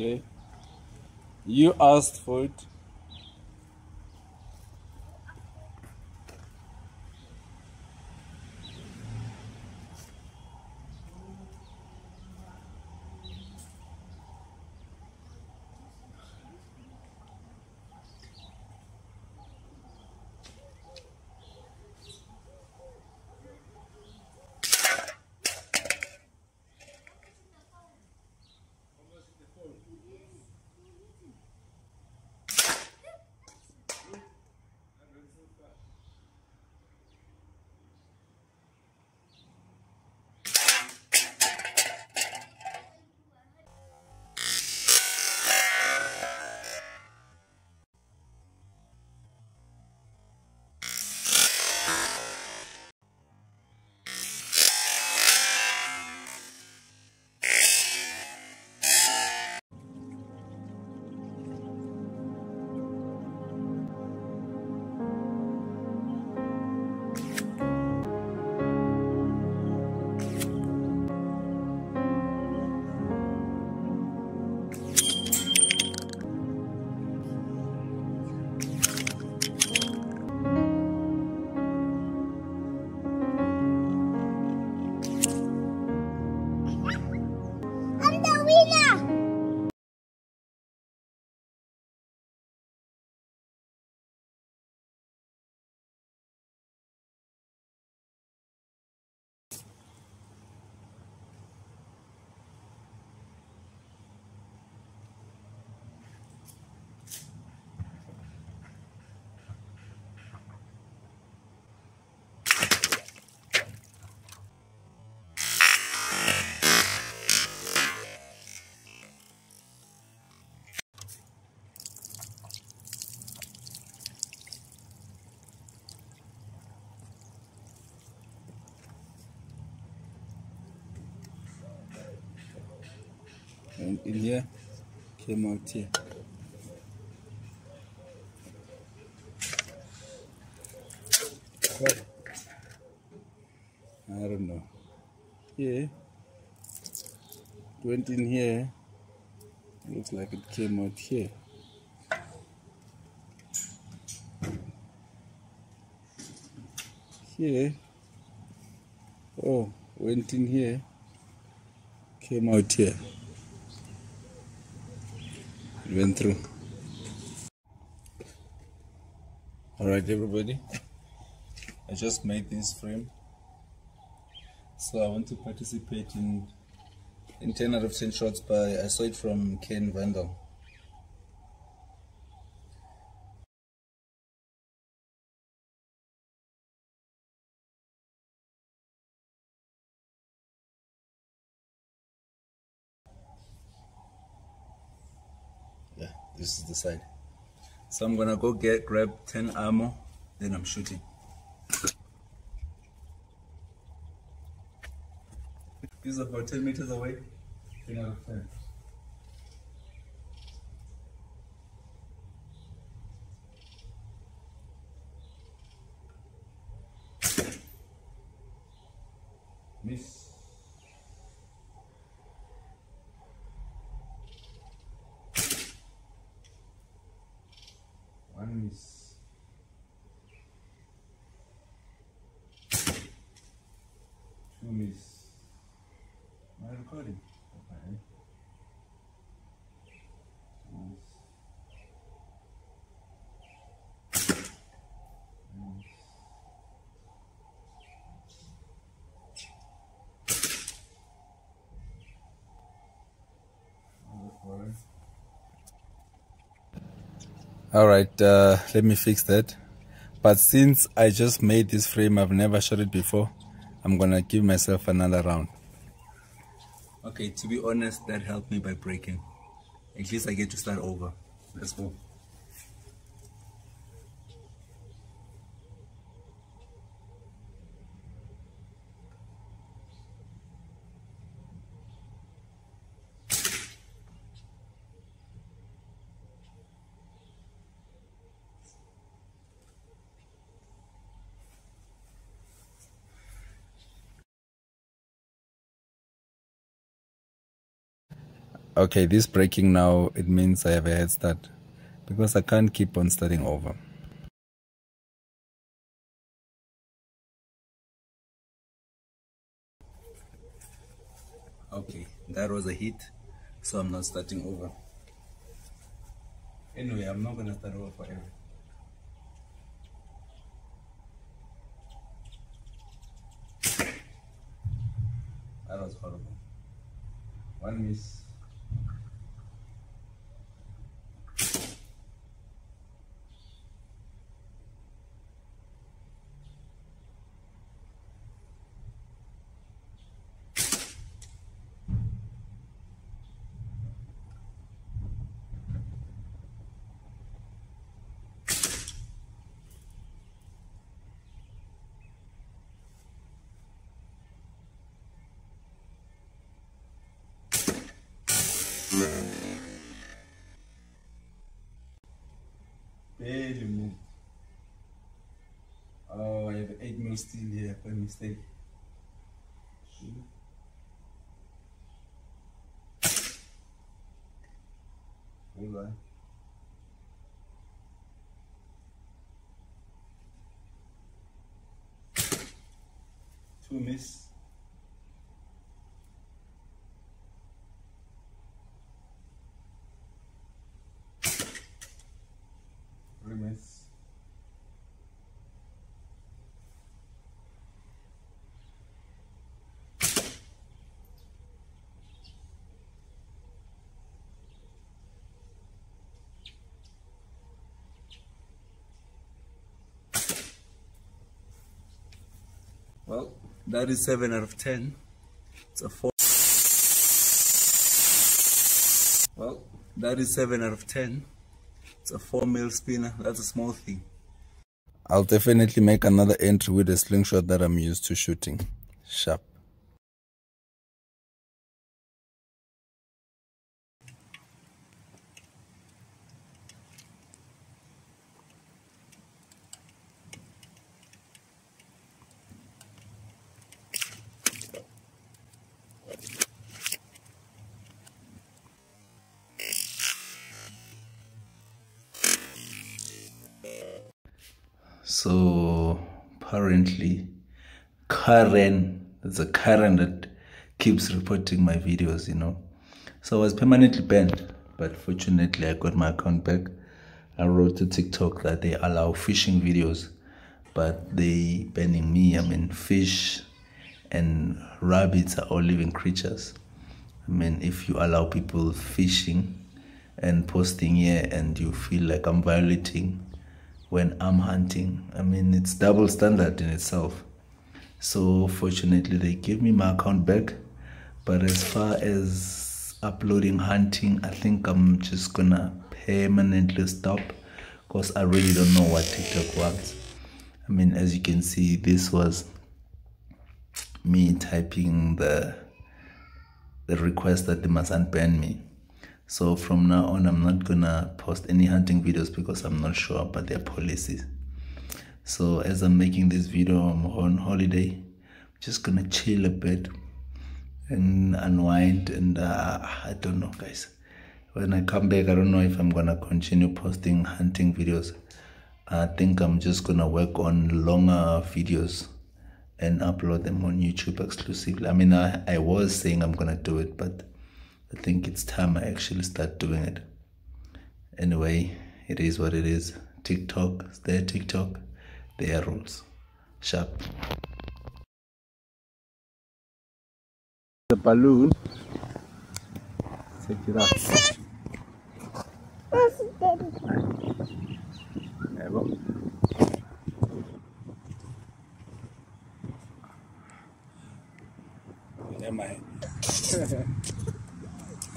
Okay. You asked for it. In here, came out here. What? I don't know. Here, went in here. Looks like it came out here. Here, oh, went in here, came out here. Went through. Alright, everybody. I just made this frame. So I want to participate in in 10 out of 10 shots by I saw it from Ken Vandal. This is the side. So I'm gonna go get grab 10 ammo, then I'm shooting. Is about 10 meters away. 10 out of 10. Miss. One miss. Two miss. Recording? Okay. All right, uh, let me fix that. But since I just made this frame, I've never shot it before. I'm gonna give myself another round. Okay, to be honest, that helped me by breaking. At least I get to start over. Let's go. Okay, this breaking now, it means I have a head start because I can't keep on starting over. Okay, that was a hit, so I'm not starting over. Anyway, I'm not gonna start over forever. That was horrible. One miss. Barely moved. Oh, I have 8 mil steel here by mistake. Shoot. Hold on. Two miss. Three miss. Well, that is 7 out of 10. It's a 4. Well, that is 7 out of 10. It's a 4 mil spinner. That's a small thing. I'll definitely make another entry with a slingshot that I'm used to shooting. Sharp. So apparently, Karen, there's a Karen that keeps reporting my videos, you know. So I was permanently banned, but fortunately, I got my account back. I wrote to TikTok that they allow fishing videos, but they banning me. I mean, fish and rabbits are all living creatures. I mean, if you allow people fishing and posting here and you feel like I'm violating when I'm hunting. I mean, it's double standard in itself. So fortunately, they gave me my account back. But as far as uploading hunting, I think I'm just gonna permanently stop because I really don't know what TikTok wants. I mean, as you can see, this was me typing the the request that they must unban me. So from now on, I'm not gonna post any hunting videos because I'm not sure about their policies. So as I'm making this video, I'm on holiday. I'm just gonna chill a bit and unwind. And uh, I don't know, guys. When I come back, I don't know if I'm gonna continue posting hunting videos. I think I'm just gonna work on longer videos and upload them on YouTube exclusively. I mean, I, I was saying I'm gonna do it, but I think it's time I actually start doing it. Anyway, it is what it is. TikTok, it's their TikTok, their rules. Sharp. The balloon. Check it out. There we go. Never mind.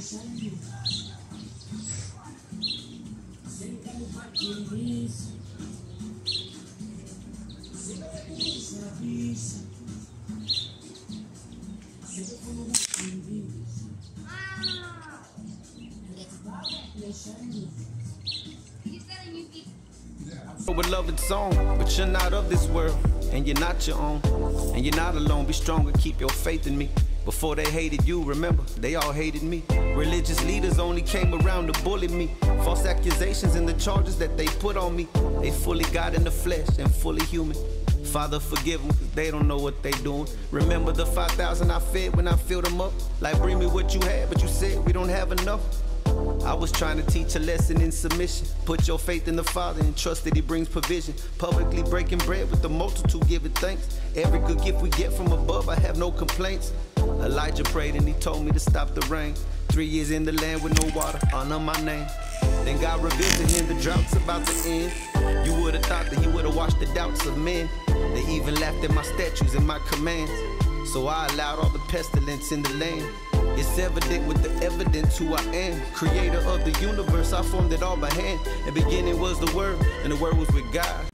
A beloved song, but you're not of this world, and you're not your own, and you're not alone. Be strong and keep your faith in me. Before they hated you, remember, they all hated me. Religious leaders only came around to bully me. False accusations and the charges that they put on me. They fully God in the flesh and fully human. Father, forgive them, cause they don't know what they doing. Remember the 5,000 I fed when I filled them up? Like, bring me what you had, but you said we don't have enough. I was trying to teach a lesson in submission. Put your faith in the Father and trust that He brings provision. Publicly breaking bread with the multitude, giving thanks. Every good gift we get from above, I have no complaints. Elijah prayed and he told me to stop the rain. Three years in the land with no water, honor my name. Then God revealed to him the drought's about to end. You would have thought that he would have washed the doubts of men. They even laughed at my statues and my commands. So I allowed all the pestilence in the land. It's evident with the evidence who I am. Creator of the universe, I formed it all by hand. And beginning was the Word, and the Word was with God.